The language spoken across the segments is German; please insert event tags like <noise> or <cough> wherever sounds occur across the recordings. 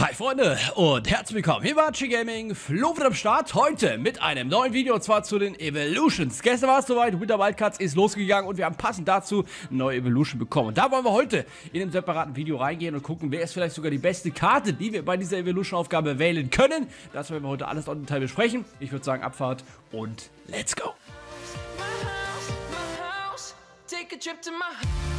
Hi Freunde und herzlich willkommen hier Archie Gaming, Flo wird am Start, heute mit einem neuen Video und zwar zu den Evolutions. Gestern war es soweit, Winter Wildcards ist losgegangen und wir haben passend dazu eine neue Evolution bekommen. Und da wollen wir heute in einem separaten Video reingehen und gucken, wer ist vielleicht sogar die beste Karte, die wir bei dieser Evolution-Aufgabe wählen können. Das werden wir heute alles im Detail besprechen. Ich würde sagen Abfahrt und let's go. My house, my house, take a trip to my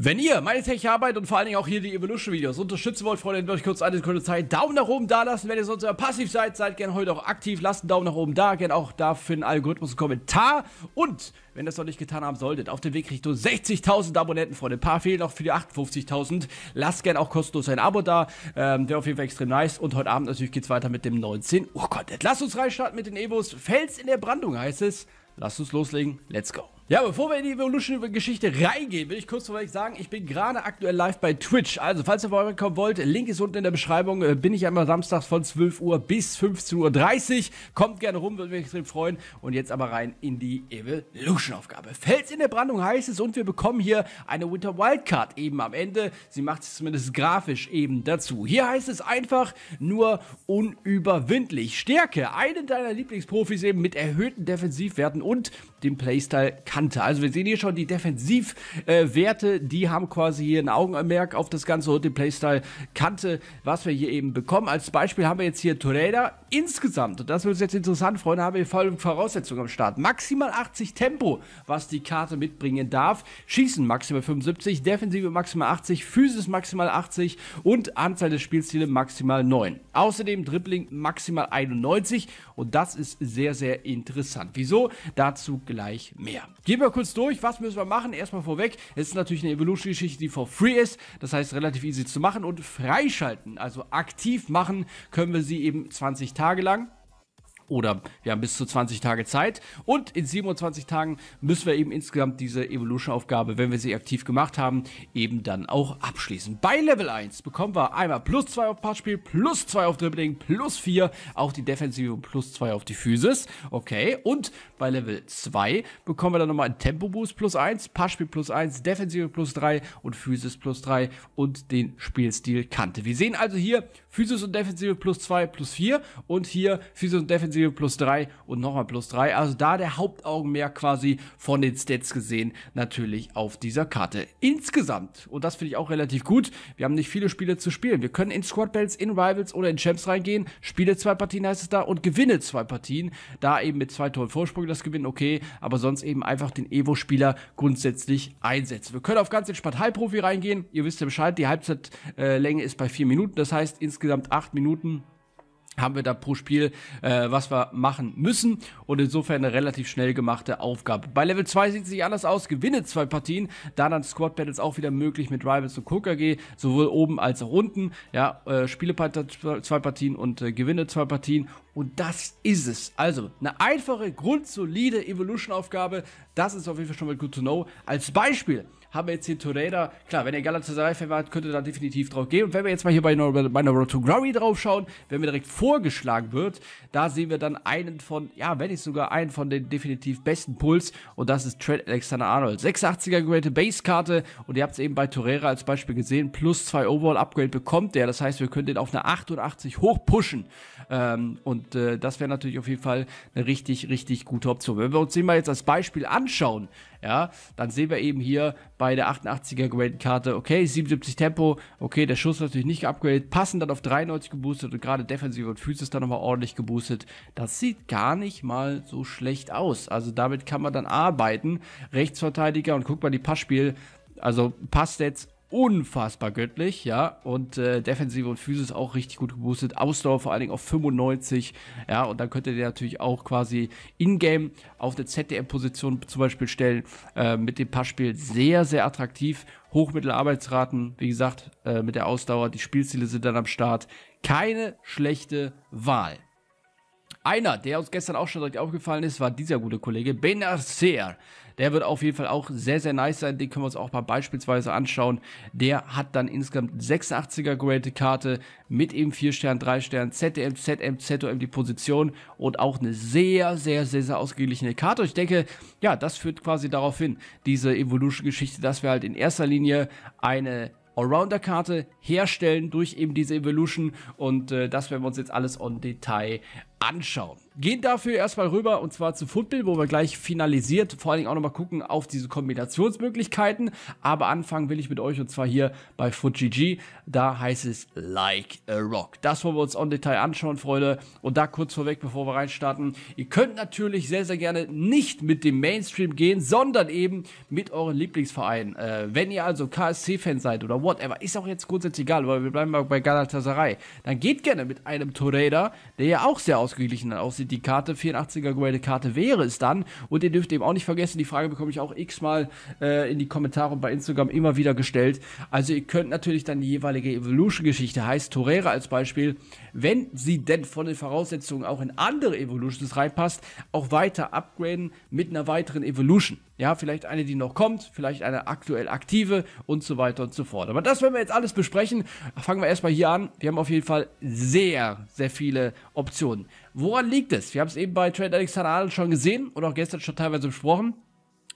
Wenn ihr meine tägliche Arbeit und vor allen Dingen auch hier die Evolution-Videos unterstützen wollt, Freunde, nehmt euch kurz eine Sekunde Zeit. Daumen nach oben da lassen. Wenn ihr sonst passiv seid, seid gerne heute auch aktiv. Lasst einen Daumen nach oben da. Gerne auch dafür einen Algorithmus einen Kommentar. Und wenn ihr das noch nicht getan haben solltet, auf dem Weg Richtung 60.000 Abonnenten, Freunde. Ein paar fehlen noch für die 58.000. Lasst gerne auch kostenlos ein Abo da. Ähm, Wäre auf jeden Fall extrem nice. Und heute Abend natürlich geht es weiter mit dem 19 Uhr Content. Lasst uns reinstarten mit den Evos. Fels in der Brandung heißt es. Lasst uns loslegen. Let's go. Ja, bevor wir in die Evolution-Geschichte reingehen, will ich kurz vorweg sagen, ich bin gerade aktuell live bei Twitch. Also, falls ihr vorbeikommen wollt, Link ist unten in der Beschreibung. Äh, Bin ich einmal samstags von 12 Uhr bis 15.30 Uhr. Kommt gerne rum, würde mich extrem freuen. Und jetzt aber rein in die Evolution-Aufgabe. Fels in der Brandung heißt es und wir bekommen hier eine Winter Wildcard eben am Ende. Sie macht es zumindest grafisch eben dazu. Hier heißt es einfach nur unüberwindlich. Stärke, einen deiner Lieblingsprofis eben mit erhöhten Defensivwerten und dem Playstyle Kante. Also wir sehen hier schon die Defensivwerte, äh, die haben quasi hier ein Augenmerk auf das Ganze und den Playstyle Kante, was wir hier eben bekommen. Als Beispiel haben wir jetzt hier Torreira insgesamt, und das wird jetzt interessant, Freunde, haben wir folgende Voraussetzungen am Start. Maximal 80 Tempo, was die Karte mitbringen darf. Schießen maximal 75, Defensive maximal 80, Physis maximal 80 und Anzahl der Spielstile maximal 9. Außerdem Dribbling maximal 91 und das ist sehr, sehr interessant. Wieso? Dazu gleich mehr. Gehen wir kurz durch, was müssen wir machen? Erstmal vorweg, es ist natürlich eine Evolution-Geschichte, die for free ist, das heißt relativ easy zu machen und freischalten, also aktiv machen können wir sie eben 20 Tage lang oder wir haben bis zu 20 Tage Zeit und in 27 Tagen müssen wir eben insgesamt diese Evolution-Aufgabe, wenn wir sie aktiv gemacht haben, eben dann auch abschließen. Bei Level 1 bekommen wir einmal plus 2 auf Passspiel, plus 2 auf Dribbling, plus 4 auf die Defensive und plus 2 auf die Physis. Okay, und bei Level 2 bekommen wir dann nochmal einen Tempo-Boost plus 1, Passspiel plus 1, Defensive plus 3 und Physis plus 3 und den Spielstil Kante. Wir sehen also hier Physis und Defensive plus 2 plus 4 und hier Physis und Defensive plus 3 und nochmal plus 3. Also da der Hauptaugenmerk quasi von den Stats gesehen natürlich auf dieser Karte. Insgesamt, und das finde ich auch relativ gut, wir haben nicht viele Spiele zu spielen. Wir können in Squad Battles, in Rivals oder in Champs reingehen, spiele zwei Partien heißt es da und gewinne zwei Partien. Da eben mit zwei Toren Vorsprung das Gewinnen, okay, aber sonst eben einfach den Evo-Spieler grundsätzlich einsetzen. Wir können auf ganz entspannt Halbprofi reingehen. Ihr wisst ja Bescheid, die Halbzeitlänge ist bei 4 Minuten, das heißt insgesamt 8 Minuten haben wir da pro Spiel, äh, was wir machen müssen. Und insofern eine relativ schnell gemachte Aufgabe. Bei Level 2 sieht es sich anders aus. Gewinne zwei Partien. Da dann Squad Battles auch wieder möglich mit Rivals und KKG. Sowohl oben als auch unten. Ja, äh, spiele zwei Partien und äh, gewinne zwei Partien. Und das ist es. Also, eine einfache, grundsolide Evolution-Aufgabe. Das ist auf jeden Fall schon mal gut to know. Als Beispiel haben wir jetzt hier Torreira. Klar, wenn ihr Galatasaray-Fan wart, könnt ihr da definitiv drauf gehen. Und wenn wir jetzt mal hier bei einer, bei einer Road to Glory drauf schauen, wenn mir direkt vorgeschlagen wird, da sehen wir dann einen von, ja, wenn nicht sogar einen von den definitiv besten Puls. Und das ist Trent Alexander-Arnold. 86er gerated Base-Karte. Und ihr habt es eben bei Torreira als Beispiel gesehen. Plus 2 Overall-Upgrade bekommt der. Das heißt, wir können den auf eine 88 hoch pushen. Ähm, und äh, das wäre natürlich auf jeden Fall eine richtig, richtig gute Option. Wenn wir uns den mal jetzt als Beispiel anschauen, ja, dann sehen wir eben hier bei der 88er gerated Karte, okay, 77 Tempo, okay, der Schuss natürlich nicht geupgradet, passen dann auf 93 geboostet und gerade Defensive und Physis dann nochmal ordentlich geboostet. Das sieht gar nicht mal so schlecht aus. Also damit kann man dann arbeiten. Rechtsverteidiger und guck mal die Passspiel, also Passstats unfassbar göttlich, ja. Und äh, Defensive und Physis auch richtig gut geboostet. Ausdauer vor allen Dingen auf 95, ja. Und dann könnt ihr natürlich auch quasi in-game auf der ZDM-Position zum Beispiel stellen. Äh, mit dem Passspiel sehr, sehr attraktiv. Hochmittelarbeitsraten, wie gesagt, äh, mit der Ausdauer. Die Spielziele sind dann am Start. Keine schlechte Wahl. Einer, der uns gestern auch schon direkt aufgefallen ist, war dieser gute Kollege Benacer. Der wird auf jeden Fall auch sehr, sehr nice sein. Den können wir uns auch mal beispielsweise anschauen. Der hat dann insgesamt 86er gerated Karte mit eben 4 Sternen, 3 Sternen, ZDM, ZM, ZOM die Position und auch eine sehr, sehr, sehr, sehr ausgeglichene Karte. Ich denke, ja, das führt quasi darauf hin, diese Evolution-Geschichte, dass wir halt in erster Linie eine Allrounder-Karte herstellen durch eben diese Evolution und äh, das werden wir uns jetzt alles on Detail anschauen. Gehen dafür erstmal rüber und zwar zu Football, wo wir gleich finalisiert, vor allen Dingen auch nochmal gucken auf diese Kombinationsmöglichkeiten. Aber anfangen will ich mit euch und zwar hier bei FootGG. Da heißt es Like a Rock. Das wollen wir uns on Detail anschauen, Freunde. Und da kurz vorweg, bevor wir reinstarten. Ihr könnt natürlich sehr, sehr gerne nicht mit dem Mainstream gehen, sondern eben mit euren Lieblingsvereinen. Äh, wenn ihr also KSC-Fan seid oder whatever, ist auch jetzt grundsätzlich egal, weil wir bleiben mal bei Galatasaray. Dann geht gerne mit einem Toreda, der ja auch sehr ausgeglichen aussieht. Die Karte, 84er graded Karte wäre es dann. Und ihr dürft eben auch nicht vergessen, die Frage bekomme ich auch x-mal äh, in die Kommentare bei Instagram immer wieder gestellt. Also ihr könnt natürlich dann die jeweilige Evolution-Geschichte, heißt Torera als Beispiel, wenn sie denn von den Voraussetzungen auch in andere Evolutions reinpasst, auch weiter upgraden mit einer weiteren Evolution. Ja, vielleicht eine, die noch kommt, vielleicht eine aktuell aktive und so weiter und so fort. Aber das werden wir jetzt alles besprechen. Fangen wir erstmal hier an. Wir haben auf jeden Fall sehr, sehr viele Optionen. Woran liegt es? Wir haben es eben bei Trent Alexander-Arnold schon gesehen und auch gestern schon teilweise besprochen.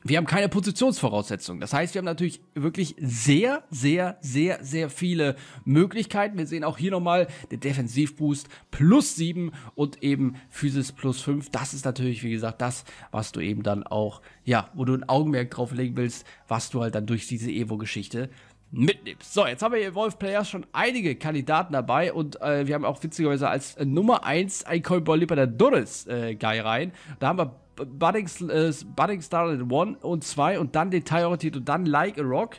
Wir haben keine Positionsvoraussetzungen. Das heißt, wir haben natürlich wirklich sehr, sehr, sehr, sehr viele Möglichkeiten. Wir sehen auch hier nochmal den Defensivboost plus 7 und eben Physis plus 5. Das ist natürlich, wie gesagt, das, was du eben dann auch, ja, wo du ein Augenmerk drauf legen willst, was du halt dann durch diese Evo-Geschichte mitnimmst. So, jetzt haben wir hier Wolf Players schon einige Kandidaten dabei und äh, wir haben auch witzigerweise als Nummer 1 ein Cowboy Libertadores äh, Guy rein. Da haben wir Budding, äh, Budding Star 1 und 2 und dann detailorientiert und dann Like a Rock.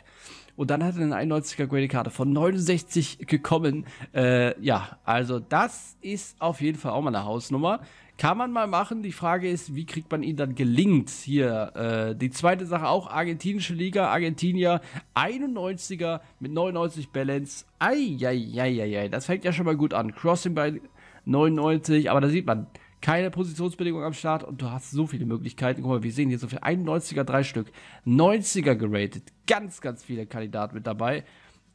Und dann hat er eine 91er Grade Karte von 69 gekommen. Äh, ja, also das ist auf jeden Fall auch mal eine Hausnummer. Kann man mal machen. Die Frage ist, wie kriegt man ihn dann gelingt hier? Äh, die zweite Sache auch, argentinische Liga, Argentinier, 91er mit 99 Balance. Eieieiei, das fängt ja schon mal gut an. Crossing bei 99, aber da sieht man, keine Positionsbedingung am Start und du hast so viele Möglichkeiten. Guck mal, wir sehen hier so viel. 91er drei Stück, 90er geratet, ganz, ganz viele Kandidaten mit dabei.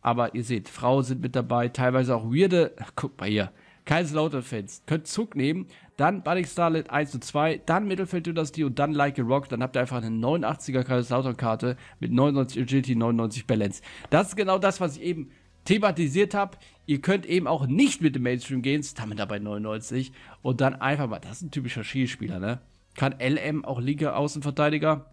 Aber ihr seht, Frauen sind mit dabei, teilweise auch weirde. <laughs> Guck mal hier. Kaiserslautern-Fans. Könnt Zug nehmen, dann Budding Starlet 1 und 2, dann Mittelfeld Dynasty und dann Like a Rock. Dann habt ihr einfach eine 89er Kaiserslautern-Karte mit 99 Agility, 99 Balance. Das ist genau das, was ich eben thematisiert habe. Ihr könnt eben auch nicht mit dem Mainstream gehen, Stamina dabei 99 und dann einfach mal, das ist ein typischer Skispieler, ne? Kann LM auch Liga Außenverteidiger.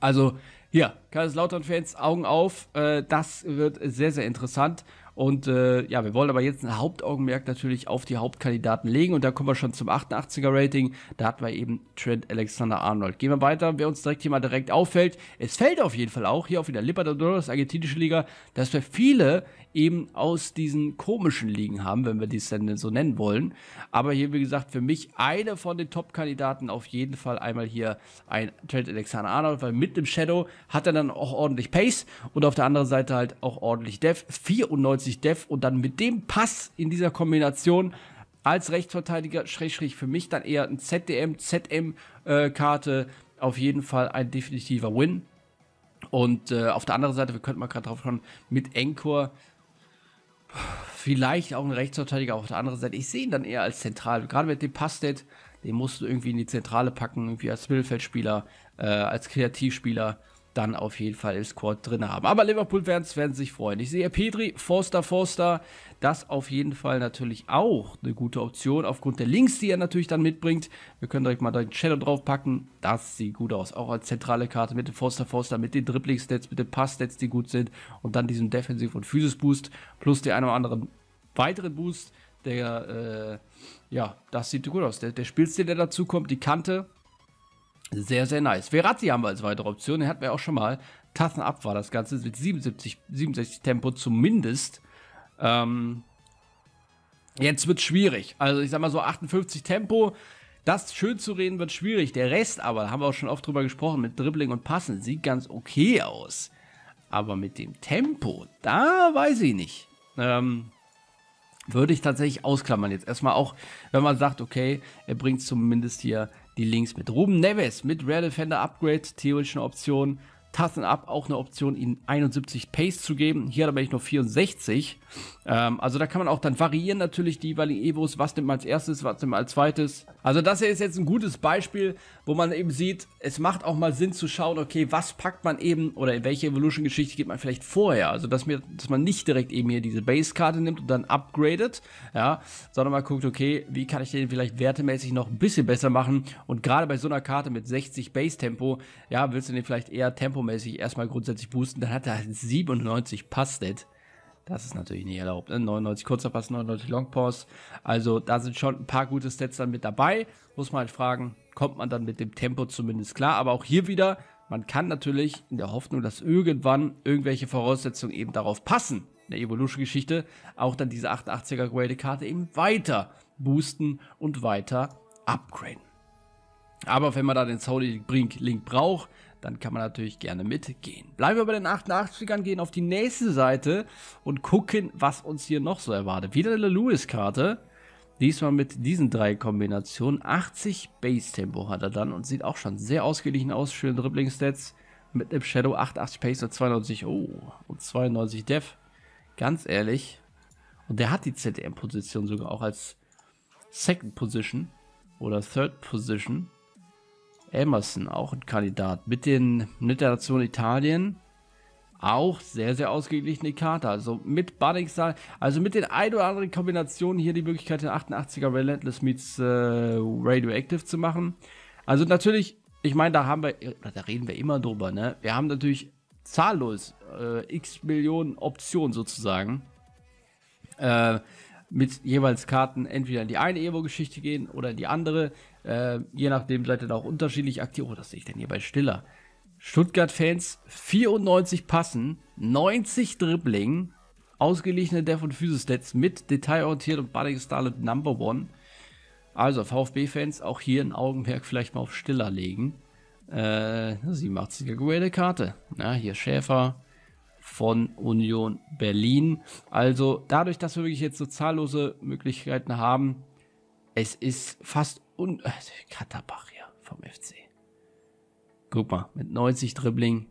Also hier, Kaiserslautern-Fans, Augen auf, äh, das wird sehr, sehr interessant. Und äh, ja, wir wollen aber jetzt ein Hauptaugenmerk natürlich auf die Hauptkandidaten legen. Und da kommen wir schon zum 88er Rating. Da hatten wir eben Trent Alexander-Arnold. Gehen wir weiter, wer uns direkt hier mal direkt auffällt. Es fällt auf jeden Fall auch hier auf wieder Libertadores, argentinische Liga, dass wir viele eben aus diesen komischen Ligen haben, wenn wir die denn so nennen wollen. Aber hier, wie gesagt, für mich eine von den Top-Kandidaten auf jeden Fall einmal hier ein Trent Alexander-Arnold, weil mit dem Shadow hat er dann auch ordentlich Pace und auf der anderen Seite halt auch ordentlich Def. 94 Def und dann mit dem Pass in dieser Kombination als Rechtsverteidiger, schräg, für mich dann eher ein ZDM, ZM-Karte, äh, auf jeden Fall ein definitiver Win. Und äh, auf der anderen Seite, wir könnten mal gerade drauf schauen, mit Encore vielleicht auch ein Rechtsverteidiger auf der anderen Seite. Ich sehe ihn dann eher als zentral. Gerade mit dem Pastet, den musst du irgendwie in die Zentrale packen, irgendwie als Mittelfeldspieler, äh, als Kreativspieler dann auf jeden Fall im Squad drin haben. Aber Liverpool werden, sich freuen. Ich sehe Petri, Forster, Forster, das auf jeden Fall natürlich auch eine gute Option, aufgrund der Links, die er natürlich dann mitbringt. Wir können direkt mal den Shadow draufpacken. Das sieht gut aus, auch als zentrale Karte mit dem Forster, Forster, mit den Dribbling-Stats, mit den Pass-Stats, die gut sind und dann diesem Defensiv- und Physis-Boost plus der einen oder anderen weiteren Boost. Der, äh, ja, das sieht gut aus. Der, der Spielstil, der dazu kommt, die Kante, sehr, sehr nice. Verratti haben wir als weitere Option. Den hatten wir auch schon mal. Tassen ab war das Ganze mit 77, 67 Tempo zumindest. Ähm, jetzt wird schwierig. Also ich sag mal so 58 Tempo. Das schön zu reden wird schwierig. Der Rest aber, da haben wir auch schon oft drüber gesprochen, mit Dribbling und Passen, sieht ganz okay aus. Aber mit dem Tempo, da weiß ich nicht. Ähm, würde ich tatsächlich ausklammern jetzt. Erstmal auch, wenn man sagt, okay, er bringt zumindest hier die Links mit. Ruben Neves mit Rare Defender Upgrade, theoretische Option. Tassen ab auch eine Option, ihnen 71 Pace zu geben. Hier aber ich nur 64. Ähm, also da kann man auch dann variieren natürlich die jeweiligen Evos. Was nimmt man als erstes, was nimmt man als zweites. Also das hier ist jetzt ein gutes Beispiel, wo man eben sieht, es macht auch mal Sinn zu schauen, okay, was packt man eben oder in welche Evolution-Geschichte geht man vielleicht vorher. Also dass, mir, dass man nicht direkt eben hier diese Base-Karte nimmt und dann upgradet, ja, sondern mal guckt, okay, wie kann ich den vielleicht wertemäßig noch ein bisschen besser machen. Und gerade bei so einer Karte mit 60 Base-Tempo, ja, willst du den vielleicht eher tempomäßig erstmal grundsätzlich boosten. Dann hat er halt 97 Pass-Stat. Das ist natürlich nicht erlaubt. Ne? 99 kurzer Pass, 99 Long Pause. Also da sind schon ein paar gute Stats dann mit dabei. Muss man halt fragen, kommt man dann mit dem Tempo zumindest klar. Aber auch hier wieder, man kann natürlich in der Hoffnung, dass irgendwann irgendwelche Voraussetzungen eben darauf passen, in der Evolution-Geschichte, auch dann diese 88er Grade-Karte eben weiter boosten und weiter upgraden. Aber wenn man da den Soul Link braucht, dann kann man natürlich gerne mitgehen. Bleiben wir bei den 88ern, gehen auf die nächste Seite und gucken, was uns hier noch so erwartet. Wieder eine Lewis-Karte. Diesmal mit diesen drei Kombinationen. 80 Base-Tempo hat er dann und sieht auch schon sehr ausgeglichen aus. Schöne Dribbling-Stats mit einem Shadow 88 Pace und 92, oh, und 92 Def. Ganz ehrlich. Und der hat die ZDM-Position sogar auch als Second Position oder Third Position. Emerson, auch ein Kandidat. Mit, den, mit der Nation Italien auch sehr, sehr ausgeglichene Karte. Also mit Buddingstar, also mit den ein oder anderen Kombinationen hier die Möglichkeit, den 88er Relentless meets äh, Radioactive zu machen. Also natürlich, ich meine, da haben wir, da reden wir immer drüber, ne? Wir haben natürlich zahllos äh, x Millionen Optionen sozusagen. Äh, mit jeweils Karten entweder in die eine Evo-Geschichte gehen oder in die andere. Äh, je nachdem seid ihr da auch unterschiedlich aktiv. Oh, das sehe ich denn hier bei Stiller. Stuttgart-Fans 94 Passen, 90 Dribbling, ausgeglichene Def- und Physis-Stats mit detailorientiert und Buddy Starlet Number One. Also VfB-Fans auch hier ein Augenmerk vielleicht mal auf Stiller legen. Äh, 87er gewählte Karte. Na, hier Schäfer von Union Berlin. Also dadurch, dass wir wirklich jetzt so zahllose Möglichkeiten haben, es ist fast un... Äh, Katterbach hier vom FC. Guck mal, mit 90 Dribbling.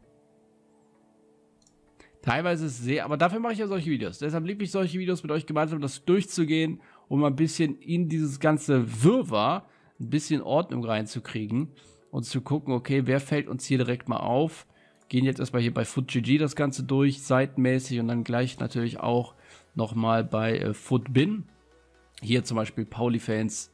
Teilweise ist es sehr, aber dafür mache ich ja solche Videos. Deshalb liebe ich solche Videos mit euch gemeinsam, das durchzugehen, um ein bisschen in dieses ganze Wirrwarr ein bisschen Ordnung reinzukriegen und zu gucken, okay, wer fällt uns hier direkt mal auf. Gehen jetzt erstmal hier bei FootGG das Ganze durch, seitenmäßig und dann gleich natürlich auch nochmal bei äh, FootBin. Hier zum Beispiel Pauli-Fans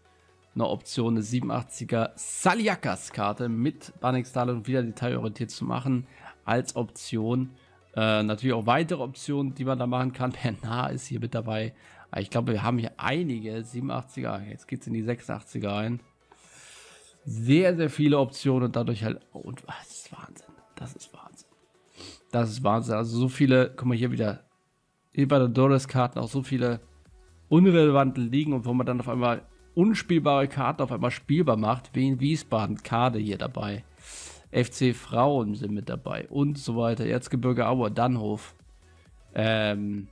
eine Option, eine 87er Saliakas-Karte mit Banningstale und wieder detailorientiert zu machen als Option. Äh, natürlich auch weitere Optionen, die man da machen kann. <laughs> Bernard ist hier mit dabei. Ich glaube, wir haben hier einige 87er. Jetzt geht es in die 86er ein. Sehr, sehr viele Optionen und dadurch halt. Oh, und das ist Wahnsinn. Das ist Wahnsinn. Das ist Wahnsinn. Also so viele, guck mal hier wieder. Hier bei der Doris-Karten auch so viele unrelevante liegen und wo man dann auf einmal unspielbare Karten auf einmal spielbar macht, wie in Wiesbaden Kade hier dabei. FC Frauen sind mit dabei und so weiter. Erzgebirge Aue, Dannhof. Ähm,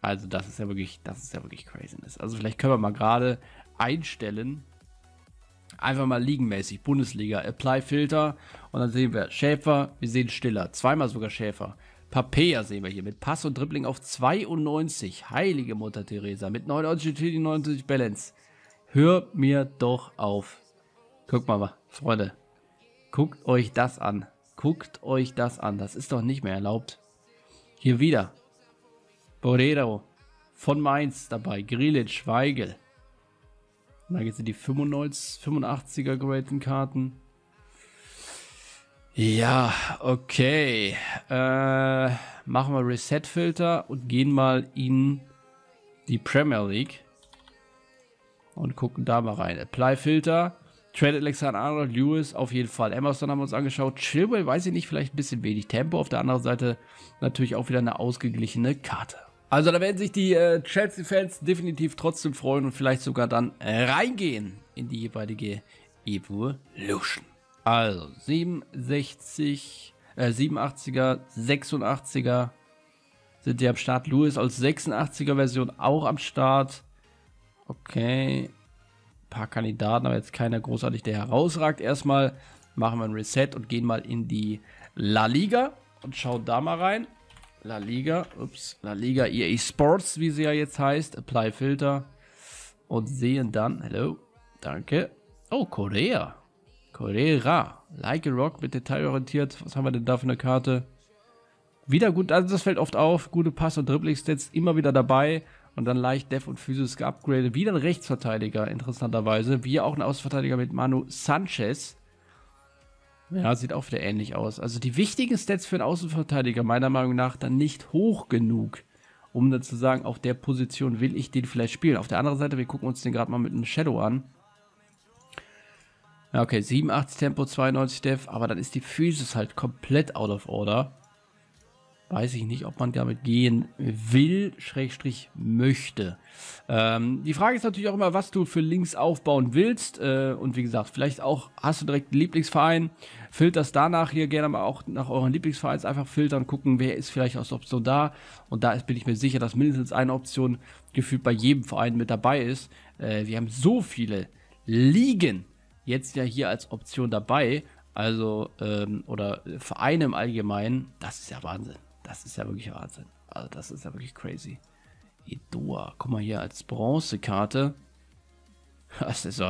also das ist ja wirklich, das ist ja wirklich craziness. Also vielleicht können wir mal gerade einstellen, einfach mal liegenmäßig, Bundesliga, Apply Filter und dann sehen wir Schäfer, wir sehen Stiller, zweimal sogar Schäfer. Papea sehen wir hier mit Pass und Dribbling auf 92. Heilige Mutter Teresa mit 99 Utility, 99 Balance. Hör mir doch auf. Guckt mal, Freunde. Guckt euch das an. Guckt euch das an. Das ist doch nicht mehr erlaubt. Hier wieder. Borero von Mainz dabei. Grilic, Weigel. Dann geht es in die 95, 85er geraten Karten. Ja, okay. Äh, machen wir Reset-Filter und gehen mal in die Premier League. Und gucken da mal rein. Apply-Filter. Trade Alexander Arnold, Lewis auf jeden Fall. Emerson haben wir uns angeschaut. Chilwell, weiß ich nicht, vielleicht ein bisschen wenig Tempo. Auf der anderen Seite natürlich auch wieder eine ausgeglichene Karte. Also da werden sich die äh, Chelsea-Fans definitiv trotzdem freuen und vielleicht sogar dann reingehen in die jeweilige Evolution. Also 67, äh, 87er, 86er sind die am Start. Lewis als 86er Version auch am Start. Okay. Ein paar Kandidaten, aber jetzt keiner großartig, der herausragt. Erstmal machen wir ein Reset und gehen mal in die La Liga und schauen da mal rein. La Liga, ups, La Liga EA Sports, wie sie ja jetzt heißt. Apply Filter. Und sehen dann, hello, danke. Oh, Korea. Korea. Like a Rock mit detailorientiert. Was haben wir denn da für eine Karte? Wieder gut, also das fällt oft auf. Gute Pass- und Dribbling-Stats immer wieder dabei. Und dann leicht Dev und Physis geupgradet. Wieder ein Rechtsverteidiger, interessanterweise. Wie auch ein Außenverteidiger mit Manu Sanchez. Ja, sieht auch wieder ähnlich aus. Also die wichtigen Stats für einen Außenverteidiger, meiner Meinung nach, dann nicht hoch genug, um dann zu sagen, auf der Position will ich den vielleicht spielen. Auf der anderen Seite, wir gucken uns den gerade mal mit einem Shadow an. Ja, okay, 87 Tempo, 92 Def, aber dann ist die Physis halt komplett out of order. Weiß ich nicht, ob man damit gehen will, Schrägstrich möchte. Ähm, die Frage ist natürlich auch immer, was du für Links aufbauen willst. Äh, und wie gesagt, vielleicht auch hast du direkt einen Lieblingsverein. Filterst danach hier gerne mal auch nach euren Lieblingsvereins einfach filtern, gucken, wer ist vielleicht als Option da. Und da ist, bin ich mir sicher, dass mindestens eine Option gefühlt bei jedem Verein mit dabei ist. Äh, wir haben so viele Ligen jetzt ja hier als Option dabei. Also, ähm, oder Vereine im Allgemeinen. Das ist ja Wahnsinn. Das ist ja wirklich Wahnsinn. Also das ist ja wirklich crazy. Edoa, guck mal hier als Bronzekarte. <laughs> Das ist,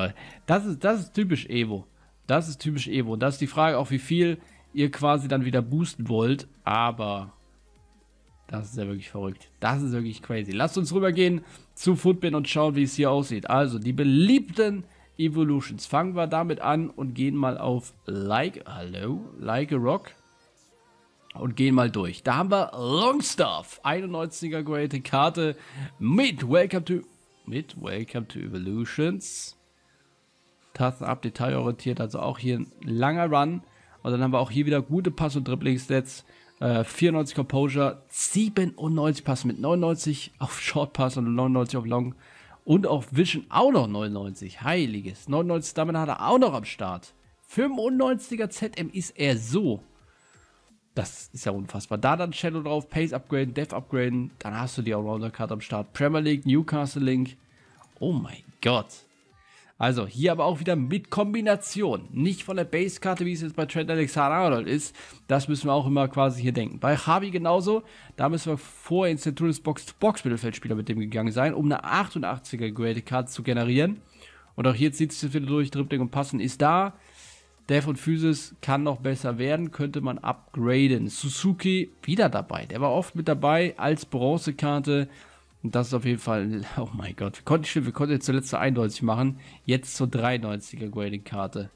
das ist, das ist typisch Evo. Das ist typisch Evo. Und das ist die Frage auch, wie viel ihr quasi dann wieder boosten wollt. Aber das ist ja wirklich verrückt. Das ist wirklich crazy. Lasst uns rübergehen zu Footbin und schauen, wie es hier aussieht. Also, die beliebten Evolutions. Fangen wir damit an und gehen mal auf Like, hallo, Like a Rock und gehen mal durch. Da haben wir Longstaff, 91er Grade Karte mit Welcome to mit Welcome to Evolutions. Tasten ab, detailorientiert, also auch hier ein langer Run. Und dann haben wir auch hier wieder gute Pass- und Dribbling-Stats. Äh, 94 Composure, 97 Pass mit 99 auf Short Pass und 99 auf Long. Und auf Vision auch noch 99. Heiliges. 99 damit hat er auch noch am Start. 95er ZM ist er so. Das ist ja unfassbar. Da dann Shadow drauf, Pace upgraden, Dev upgraden, dann hast du die Allrounder-Card am Start. Premier League, Newcastle Link. Oh mein Gott. Also hier aber auch wieder mit Kombination. Nicht von der Base-Karte, wie es jetzt bei Trent Alexander-Arnold ist. Das müssen wir auch immer quasi hier denken. Bei Harvey genauso. Da müssen wir vor ins Centurions Box-to-Box-Mittelfeldspieler mit dem gegangen sein, um eine 88er Graded Card zu generieren. Und auch hier zieht sich wieder durch. Dribbling und Passen ist da. Dev und Physis kann noch besser werden, könnte man upgraden. Suzuki wieder dabei. Der war oft mit dabei als Bronzekarte. Und das ist auf jeden Fall, <laughs> oh mein Gott, wir konnten, wir konnten jetzt zuletzt zur 91 machen, jetzt zur 93er Grading-Karte.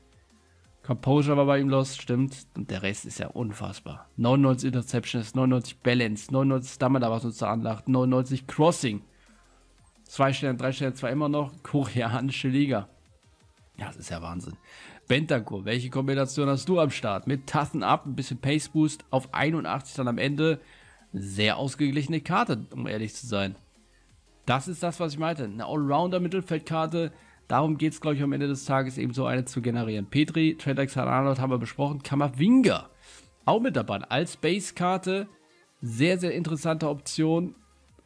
Composure war bei ihm los, stimmt. Und der Rest ist ja unfassbar. 99 Interceptions, 99 Balance, 99 Stamina, was uns da anlacht, 99 Crossing. Zwei Sterne, drei Sterne, zwei immer noch. <laughs> Koreanische Liga. Ja, das ist ja Wahnsinn. Bentancur, welche Kombination hast du am Start? Mit Tassen ab, ein bisschen Pace Boost auf 81 dann am Ende. Sehr ausgeglichene Karte, um ehrlich zu sein. Das ist das, was ich meinte. Eine Allrounder-Mittelfeldkarte. Darum geht es, glaube ich, am Ende des Tages eben so eine zu generieren. Petri, Trent Alexander-Arnold haben wir besprochen. Kamavinga auch mit dabei. Als Base-Karte. Sehr, sehr interessante Option.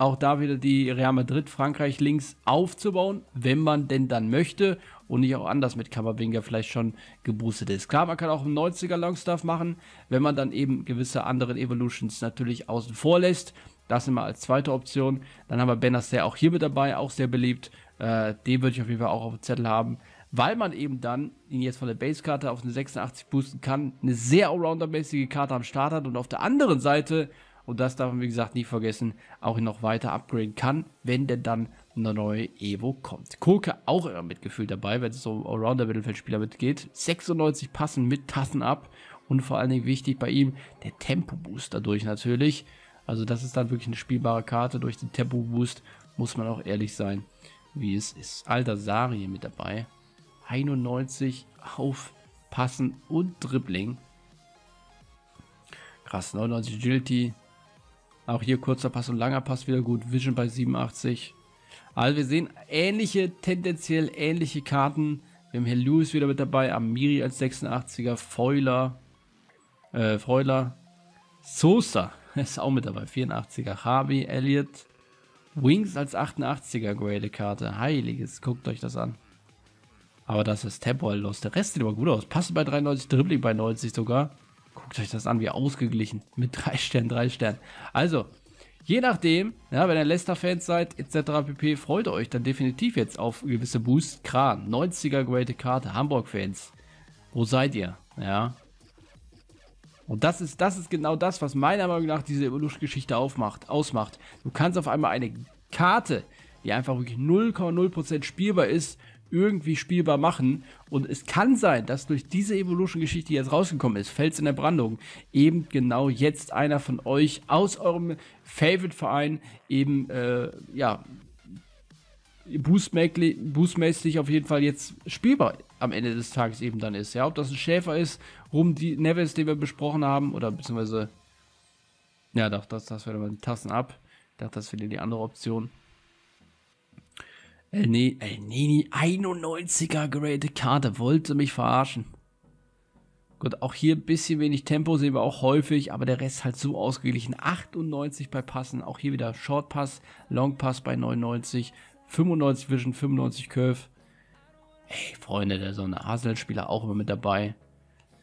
Auch da wieder die Real Madrid, Frankreich links aufzubauen, wenn man denn dann möchte und nicht auch anders mit Kamavinga vielleicht schon geboostet ist. Klar, man kann auch einen 90er Longstaff machen, wenn man dann eben gewisse andere Evolutions natürlich außen vor lässt. Das immer als zweite Option. Dann haben wir Benacer auch hier mit dabei, auch sehr beliebt. Äh, den würde ich auf jeden Fall auch auf dem Zettel haben, weil man eben dann ihn jetzt von der Base-Karte auf eine 86 boosten kann. Eine sehr Allrounder-mäßige Karte am Start hat und auf der anderen Seite, und das darf man wie gesagt nie vergessen, auch noch weiter upgraden kann, wenn denn dann eine neue Evo kommt. Kurke auch immer mitgefühlt dabei, wenn es so Allrounder-Mittelfeldspieler mitgeht. 96 passen mit Tassen ab und vor allen Dingen wichtig bei ihm der Tempo-Boost dadurch natürlich. Also das ist dann wirklich eine spielbare Karte. Durch den Tempo-Boost muss man auch ehrlich sein, wie es ist. Alter Sari mit dabei. 91 auf Passen und Dribbling. Krass, 99 Agility. Auch hier kurzer Pass und langer Pass wieder gut. Vision bei 87. Also wir sehen ähnliche, tendenziell ähnliche Karten. Wir haben hier Lewis wieder mit dabei, Amiri als 86er, Feuler, äh, Freuler, Sosa <laughs> ist auch mit dabei, 84er, Harvey, Elliott, Wings als 88er Grade Karte, heiliges, guckt euch das an. Aber das ist Tempo halt los. Der Rest sieht aber gut aus. Passe bei 93, Dribbling bei 90 sogar. Guckt euch das an, wie ausgeglichen. Mit drei Sternen, drei Sternen. Also, je nachdem, ja, wenn ihr Leicester-Fans seid, etc. pp., freut euch dann definitiv jetzt auf gewisse Boost. Kran, 90er Great Karte, Hamburg-Fans. Wo seid ihr? Ja. Und das ist, das ist genau das, was meiner Meinung nach diese Evolution-Geschichte ausmacht. Du kannst auf einmal eine Karte, die einfach wirklich 0,0% spielbar ist, irgendwie spielbar machen. Und es kann sein, dass durch diese Evolution-Geschichte, die jetzt rausgekommen ist, Fels in der Brandung, eben genau jetzt einer von euch aus eurem Favorite-Verein eben, äh, ja, boostmäßig auf jeden Fall jetzt spielbar am Ende des Tages eben dann ist. Ja, ob das ein Schäfer ist, rum die Neves, den wir besprochen haben, oder beziehungsweise, ja, doch, das, das wäre mal die Tassen ab. Ich dachte, das wäre die andere Option. El, ne El Neni, 91er geratete Karte, wollte mich verarschen. Gut, auch hier ein bisschen wenig Tempo sehen wir auch häufig, aber der Rest halt so ausgeglichen. 98 bei Passen, auch hier wieder Short Pass, Long Pass bei 99, 95 Vision, 95 Curve. Ey, Freunde, der so eine Arsenal-Spieler auch immer mit dabei.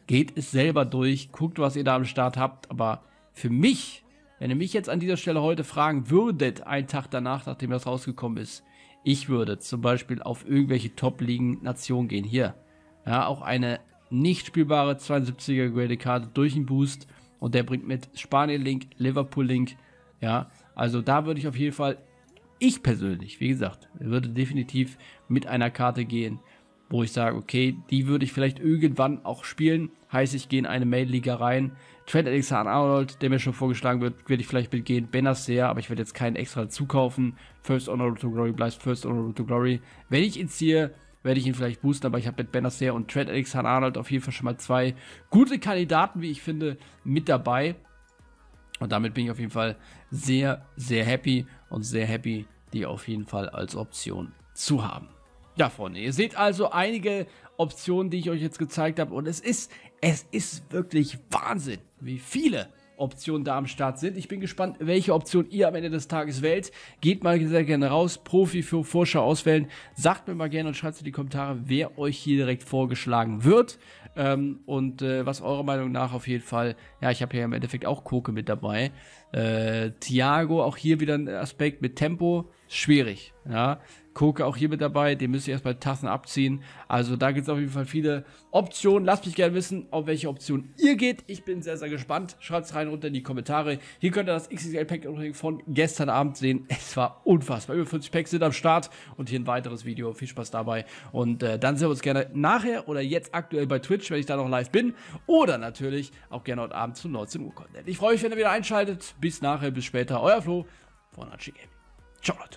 Geht es selber durch, guckt, was ihr da am Start habt, aber für mich, wenn ihr mich jetzt an dieser Stelle heute fragen würdet, einen Tag danach, nachdem das rausgekommen ist, ich würde zum Beispiel auf irgendwelche Top-Ligen-Nationen gehen. Hier, ja, auch eine nicht spielbare 72er Grade Karte durch den Boost und der bringt mit Spanien-Link, Liverpool-Link, ja, also da würde ich auf jeden Fall, ich persönlich, wie gesagt, würde definitiv mit einer Karte gehen, wo ich sage, okay, die würde ich vielleicht irgendwann auch spielen. Heißt, ich gehe in eine Mail-Liga rein. Trent Alexander-Arnold, der mir schon vorgeschlagen wird, werde ich vielleicht mitgehen. Benacer, aber ich werde jetzt keinen extra zukaufen. First Honor to Glory bleibt First Honor to Glory. Wenn ich ihn ziehe, werde ich ihn vielleicht boosten, aber ich habe mit Benacer und Trent Alexander-Arnold auf jeden Fall schon mal zwei gute Kandidaten, wie ich finde, mit dabei. Und damit bin ich auf jeden Fall sehr, sehr happy und sehr happy, die auf jeden Fall als Option zu haben. Ja, Freunde, ihr seht also einige Optionen, die ich euch jetzt gezeigt habe und es ist, es ist wirklich Wahnsinn, wie viele Optionen da am Start sind. Ich bin gespannt, welche Option ihr am Ende des Tages wählt. Geht mal sehr gerne raus, Profi für Vorschau auswählen. Sagt mir mal gerne und schreibt in die Kommentare, wer euch hier direkt vorgeschlagen wird. Ähm, und äh, was eurer Meinung nach auf jeden Fall, ja, ich habe hier im Endeffekt auch Koke mit dabei. Äh, Thiago, auch hier wieder ein Aspekt mit Tempo, schwierig, ja. Koke auch hier mit dabei, den müsst ihr erstmal Tassen abziehen. Also da gibt es auf jeden Fall viele Optionen. Lasst mich gerne wissen, auf welche Option ihr geht. Ich bin sehr, sehr gespannt. Schreibt es rein runter in die Kommentare. Hier könnt ihr das XXL Pack von gestern Abend sehen. Es war unfassbar. Über 40 Packs sind am Start und hier ein weiteres Video. Viel Spaß dabei. Und äh, dann sehen wir uns gerne nachher oder jetzt aktuell bei Twitch, wenn ich da noch live bin. Oder natürlich auch gerne heute Abend zu 19 Uhr Content. Ich freue mich, wenn ihr wieder einschaltet. Bis nachher, bis später. Euer Flo von Archie Gaming. Ciao, Leute.